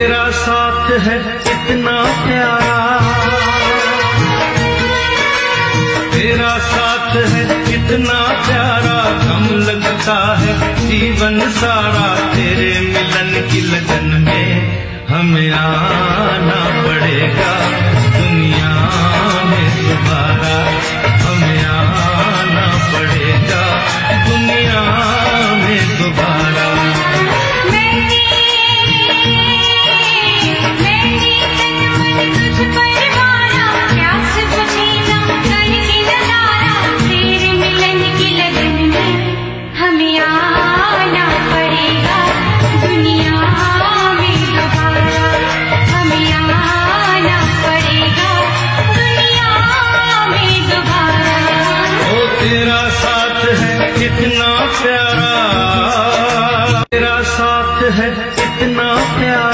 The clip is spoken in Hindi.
तेरा साथ है कितना प्यारा। तेरा साथ है कितना प्यारा। कम लगता है जीवन सारा। तेरे मिलन की लगन में हम आना तेरा साथ है कितना प्यारा। तेरा साथ है कितना प्यारा।